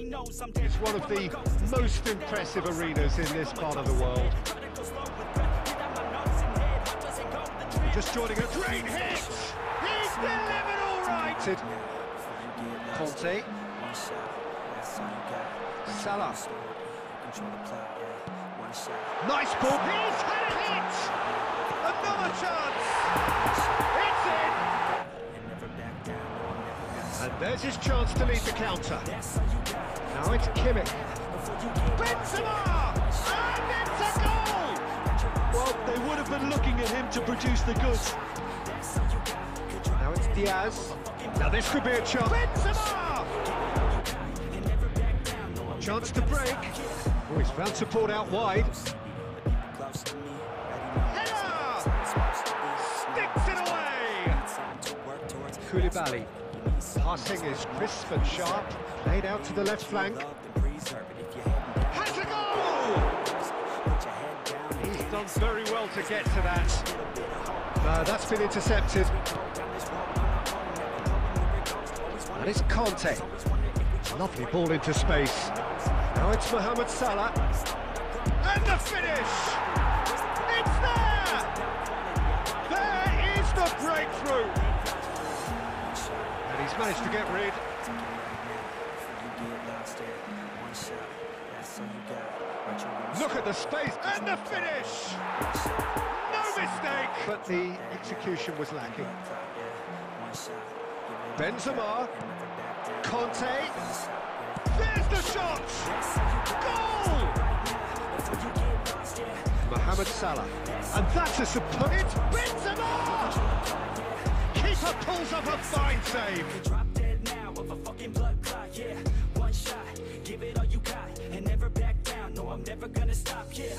Nobody knows I'm dead. It's one of the most impressive arenas in this part of the world. Just joining a great hit! He's delivered all right! Kanté. Salah. Nice ball. He's had a hit! Another chance! It's in! And there's his chance to lead the counter. Now it's Kimmich. Benzema! And it's a goal! Well, they would have been looking at him to produce the goods. Now it's Diaz. Now this could be a chance. Benzema! Chance to break. Oh, he's found support out wide. Header! Sticks it away! Koulibaly. Passing is crisp and sharp. Laid out to the left flank. Has a goal! He's done very well to get to that. No, that's been intercepted. And it's Kanté. Lovely ball into space. Now it's Mohamed Salah. And the finish! It's there! There is the breakthrough! He's managed to get rid. Look at the space and the finish! No mistake! But the execution was lacking. Benzema. Kanté. There's the shot! Goal! Mohamed Salah. And that's a superb... It's Benzema! Costa pulls off a fine save. Drop dead now of a fucking blood clot, yeah. One shot, give it all you got, and never back down. No, I'm never gonna stop, yeah.